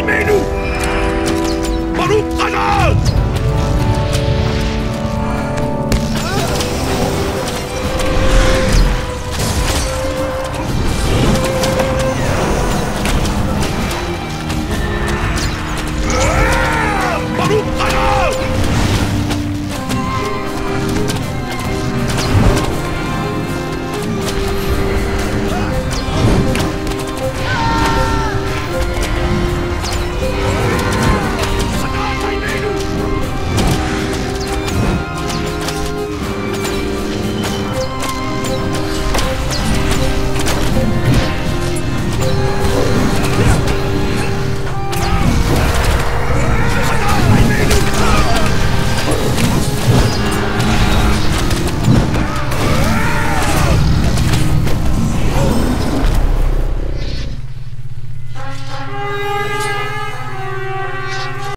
भाई मेनू